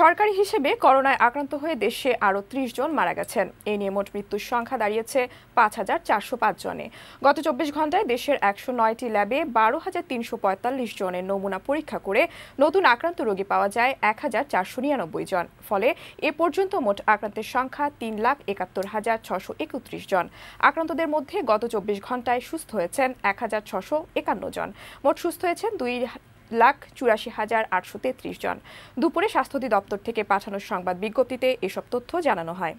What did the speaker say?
সরকারি হিসেবে করোনায় আক্রান্ত হয়ে দেশে আরও ত্রিশ জন মারা গেছেন। এ নিয়ে মোট মৃত্যুর সংখ্যা দাঁড়িয়েছে পাঁচ হাজার চারশো পাঁচ জনে। গত চব্বিশ ঘন্টায় দেশের একশো নয়টি ল্যাবে বারো হাজার তিনশো পঁয়তাল্লিশ জনের নমুনা পরীক্ষা করে নতুন আক্রান্ত রোগী পাওয়া যায় এক হাজার চারশো নিরানব্বই জন। ফলে এ পর্যন্ত মোট আক্রান্তের সংখ্যা তিন লাখ একাত্তর হাজার ছশো একত্রিশ জন। আক্রান্তদের মধ্যে গত চব্বিশ ঘন্টায় সুস্থ হয়েছেন এক হাজার ছশো একান্ন জন। মোট সুস্থ হয়েছেন দুই লাখ চুরাশি হাজার আটশো তেত্রিশ জন। দুপুরে স্বাস্থ্য দপ্তর থেকে পাঠানো সংবাদ বিজ্ঞপ্তিতে এসব তথ্য জানানো হয়।